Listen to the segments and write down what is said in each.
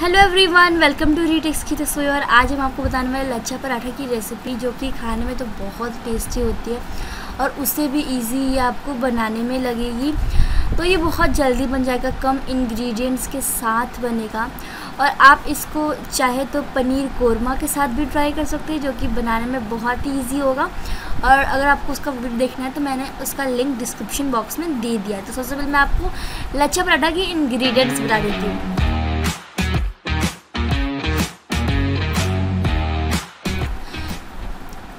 Hello everyone welcome to रीटेक्स की रसोई और आज हम आपको बताने वाले लच्छा पराठा की रेसिपी जो कि खाने में तो बहुत टेस्टी होती है और उससे भी इजी ये आपको बनाने में लगेगी। तो ये बहुत जल्दी बन जाएगा, कम इंग्रेडिएंट्स के साथ बनेगा। और आप इसको चाहे तो पनीर कोरमा के साथ भी ट्राई कर सकते हैं, जो कि बनाने में बहुत ही ईजी होगा। और अगर आपको उसका वीडियो देखना है तो मैंने उसका लिंक डिस्क्रिप्शन बॉक्स में दे दिया है। तो सबसे पहले मैं आपको लच्छा पराठा की इन्ग्रीडियंट्स बता देती हूँ।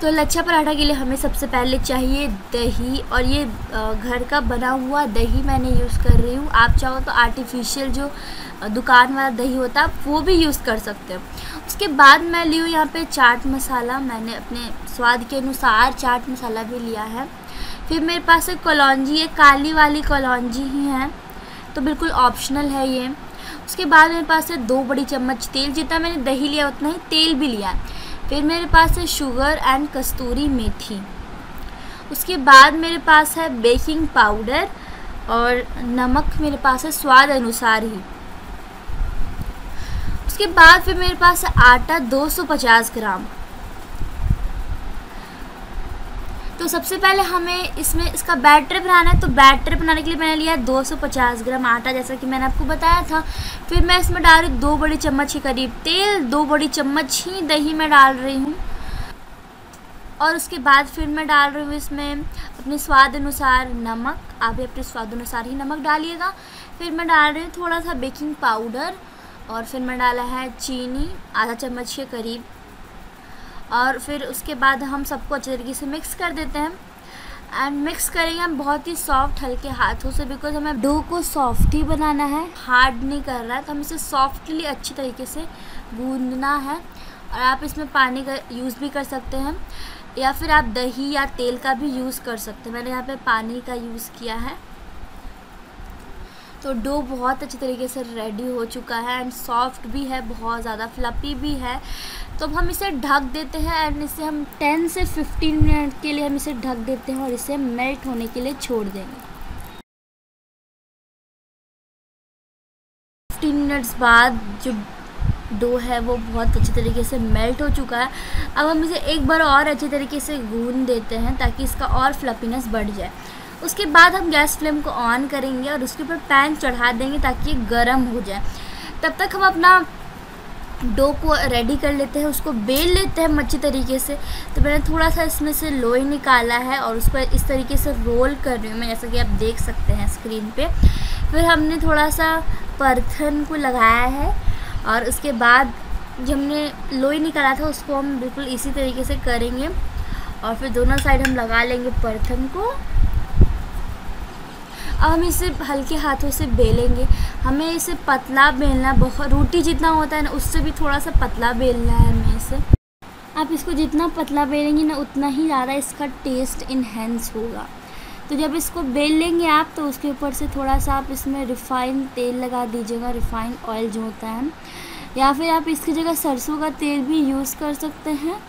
तो लच्छा पराठा के लिए हमें सबसे पहले चाहिए दही और ये घर का बना हुआ दही मैंने यूज़ कर रही हूँ। आप चाहो तो आर्टिफिशियल जो दुकान वाला दही होता है वो भी यूज़ कर सकते हो। उसके बाद मैं ली हूँ यहाँ पे चाट मसाला। मैंने अपने स्वाद के अनुसार चाट मसाला भी लिया है। फिर मेरे पास एक कलौजी है काली वाली कलौजी ही है तो बिल्कुल ऑप्शनल है ये। उसके बाद मेरे पास है दो बड़ी चम्मच तेल। जितना मैंने दही लिया, उतना ही तेल भी लिया फिर मेरे पास है शुगर एंड कस्तूरी मेथी। उसके बाद मेरे पास है बेकिंग पाउडर और नमक मेरे पास है स्वाद अनुसार ही। उसके बाद फिर मेरे पास है आटा 250 ग्राम। तो सबसे पहले हमें इसमें, इसका बैटर बनाना है तो बैटर बनाने के लिए मैंने लिया है 250 ग्राम आटा, जैसा कि मैंने आपको बताया था। फिर मैं इसमें डाल रही दो बड़ी चम्मच के करीब तेल, दो बड़ी चम्मच ही दही में डाल रही हूँ। और उसके बाद फिर मैं डाल रही हूँ इसमें अपने स्वाद अनुसार नमक। आप भी अपने स्वाद अनुसार ही नमक डालिएगा। फिर मैं डाल रही हूँ थोड़ा सा बेकिंग पाउडर और फिर मैं डाला है चीनी, आधा चम्मच के करीब और फिर उसके बाद हम सबको अच्छे तरीके से मिक्स कर देते हैं। एंड मिक्स करेंगे हम बहुत ही सॉफ्ट हल्के हाथों से बिकॉज़ हमें डो को सॉफ्ट ही बनाना है। हार्ड नहीं कर रहा है तो हम इसे सॉफ्टली अच्छी तरीके से गूंदना है। और आप इसमें पानी का यूज़ भी कर सकते हैं। या फिर आप दही या तेल का भी यूज़ कर सकते हैं। मैंने यहाँ पे पानी का यूज़ किया है। तो डो बहुत अच्छी तरीके से रेडी हो चुका है एंड सॉफ्ट भी है, बहुत ज़्यादा फ्लपी भी है। तो अब हम इसे ढक देते हैं एंड इसे हम 10 से 15 मिनट के लिए हम इसे ढक देते हैं और इसे मेल्ट होने के लिए छोड़ देंगे। 15 मिनट्स बाद जो डो है वो बहुत अच्छे तरीके से मेल्ट हो चुका है। अब हम इसे एक बार और अच्छे तरीके से गून देते हैं ताकि इसका और फ्लपीनेस बढ़ जाए। उसके बाद हम गैस फ्लेम को ऑन करेंगे और उसके ऊपर पैन चढ़ा देंगे ताकि ये गर्म हो जाए। तब तक हम अपना डो को रेडी कर लेते हैं, उसको बेल लेते हैं अच्छी तरीके से। तो मैंने थोड़ा सा इसमें से लोई निकाला है और उसको इस तरीके से रोल कर रही हूँ मैं, जैसा कि आप देख सकते हैं स्क्रीन पे। फिर हमने थोड़ा सा परथन को लगाया है और उसके बाद जो हमने लोई निकाला था, उसको हम बिल्कुल इसी तरीके से करेंगे और फिर दोनों साइड हम लगा लेंगे परथन को। अब हम इसे हल्के हाथों से बेलेंगे। हमें इसे पतला बेलना बहुत, रोटी जितना होता है ना, उससे भी थोड़ा सा पतला बेलना है हमें इसे। आप इसको जितना पतला बेलेंगे ना, उतना ही ज़्यादा इसका टेस्ट इन्हेंस होगा। तो जब इसको बेल लेंगे आप तो उसके ऊपर से थोड़ा सा आप इसमें रिफ़ाइन तेल लगा दीजिएगा रिफ़ाइन ऑयल जो होता है। या फिर आप इसकी जगह सरसों का तेल भी यूज़ कर सकते हैं।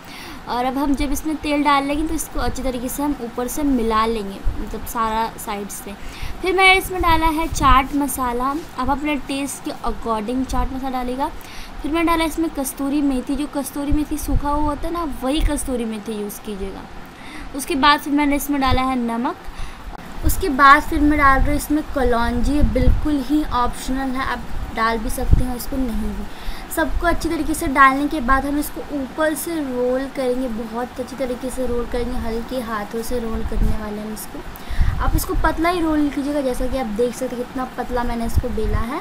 और अब हम जब इसमें तेल डाल लेंगे तो इसको अच्छी तरीके से हम ऊपर से मिला लेंगे मतलब सारा साइड से। फिर मैंने इसमें डाला है चाट मसाला। अब अपने टेस्ट के अकॉर्डिंग चाट मसाला डालेगा। फिर मैंने डाला इसमें कस्तूरी मेथी। जो कस्तूरी मेथी सूखा हुआ होता है ना, वही कस्तूरी मेथी यूज़ कीजिएगा। उसके बाद फिर मैंने इसमें डाला है नमक। उसके बाद फिर मैं डाल रही हूँ इसमें कलौजी। बिल्कुल ही ऑप्शनल है। आप डाल भी सकते हैं इसको नहीं भी। सबको अच्छी तरीके से डालने के बाद हम इसको ऊपर से रोल करेंगे। बहुत अच्छी तरीके से रोल करेंगे। हल्के हाथों से रोल करने वाले हैं इसको। आप इसको पतला ही रोल कीजिएगा, जैसा कि आप देख सकते हैं कितना पतला मैंने इसको बेला है।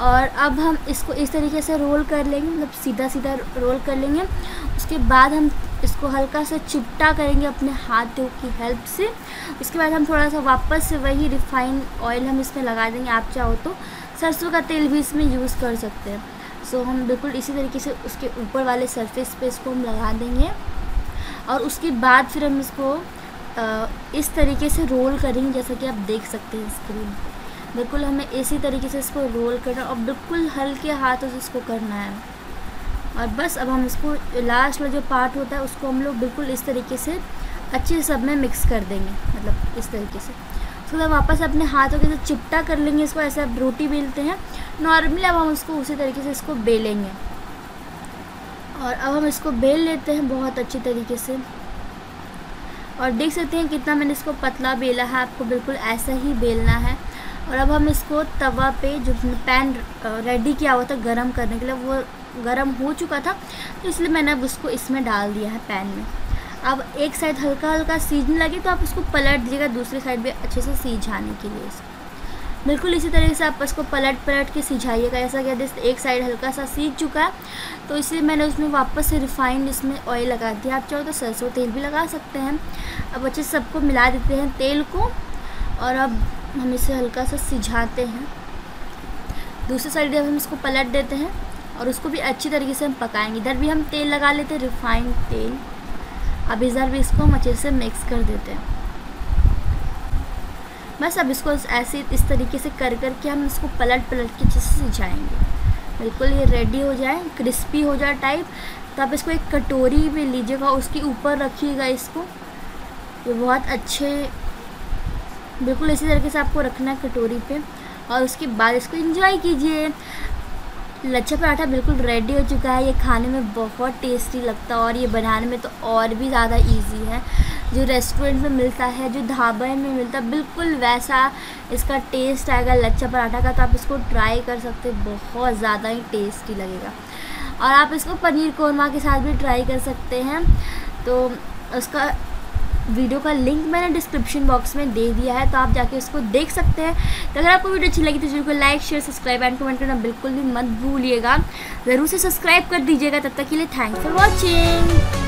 और अब हम इसको इस तरीके से रोल कर लेंगे मतलब सीधा सीधा रोल कर लेंगे। उसके बाद हम इसको हल्का सा चिपटा करेंगे अपने हाथों की हेल्प से। उसके बाद हम थोड़ा सा वापस से वही रिफ़ाइन ऑयल हम इसमें लगा देंगे, आप चाहो तो। सरसों का तेल भी इसमें यूज़ कर सकते हैं। सो हम बिल्कुल इसी तरीके से उसके ऊपर वाले सरफेस पे इसको हम लगा देंगे। और उसके बाद फिर हम इसको इस तरीके से रोल करेंगे जैसा कि आप देख सकते हैं स्क्रीन बिल्कुल हमें इसी तरीके से इसको रोल करना और बिल्कुल हल्के हाथों से इसको करना है। और बस अब हम इसको लास्ट वाला जो पार्ट होता है उसको हम लोग बिल्कुल इस तरीके से अच्छे सब में मिक्स कर देंगे मतलब इस तरीके से। उसके बाद वापस अपने हाथों के साथ चिपटा कर लेंगे इसको, ऐसे अब रोटी बेलते हैं। नॉर्मली अब हम उसको उसी तरीके से इसको बेलेंगे। और अब हम इसको बेल लेते हैं बहुत अच्छी तरीके से। और देख सकते हैं कितना मैंने इसको पतला बेला है, आपको बिल्कुल ऐसा ही बेलना है। और अब हम इसको तवा पे जो पैन रेडी किया हुआ था गरम करने के लिए, वो गरम हो चुका था तो इसलिए मैंने अब उसको इसमें डाल दिया है पैन में। अब एक साइड हल्का हल्का सीजने लगे तो आप उसको पलट दीजिएगा दूसरी साइड भी अच्छे से सीझाने के लिए इसको। बिल्कुल इसी तरीके से आप उसको पलट पलट के सिझाइएगा। ऐसा क्या जैसे एक साइड हल्का सा सीज चुका है तो इसलिए मैंने उसमें वापस से रिफाइंड इसमें ऑयल लगा दिया। आप चाहो तो सरसों तेल भी लगा सकते हैं। अब अच्छे सबको मिला देते हैं तेल को और अब हम इसे हल्का सा सिझाते हैं। दूसरी साइड हम इसको पलट देते हैं और उसको भी अच्छी तरीके से हम पकाएँगे। इधर भी हम तेल लगा लेते हैं, रिफाइंड तेल। अब इधर भी इसको हम अच्छे से मिक्स कर देते हैं। बस अब इसको ऐसे इस तरीके से कर कर के हम इसको पलट पलट के अच्छे से सिझाएँगे। बिल्कुल ये रेडी हो जाए क्रिस्पी हो जाए टाइप तो आप इसको एक कटोरी में लीजिएगा, उसके ऊपर रखिएगा इसको। ये बहुत अच्छे, बिल्कुल इसी तरीके से आपको रखना है कटोरी पे। और उसके बाद इसको इंजॉय कीजिए। लच्छा पराठा बिल्कुल रेडी हो चुका है, ये खाने में बहुत टेस्टी लगता है और ये बनाने में तो और भी ज़्यादा इजी है। जो रेस्टोरेंट में मिलता है, जो ढाबे में मिलता है, बिल्कुल वैसा इसका टेस्ट आएगा, लच्छा पराठा का तो आप इसको ट्राई कर सकते बहुत ज़्यादा ही टेस्टी लगेगा। और आप इसको पनीर कौरमा के साथ भी ट्राई कर सकते हैं। तो उसका वीडियो का लिंक मैंने डिस्क्रिप्शन बॉक्स में दे दिया है तो आप जाके उसको देख सकते हैं। तो अगर आपको वीडियो अच्छी लगी तो वीडियो को like share subscribe and comment करना बिल्कुल भी मत भूलिएगा। ज़रूर से सब्सक्राइब कर दीजिएगा, तब तक के लिए थैंक्स फॉर वॉचिंग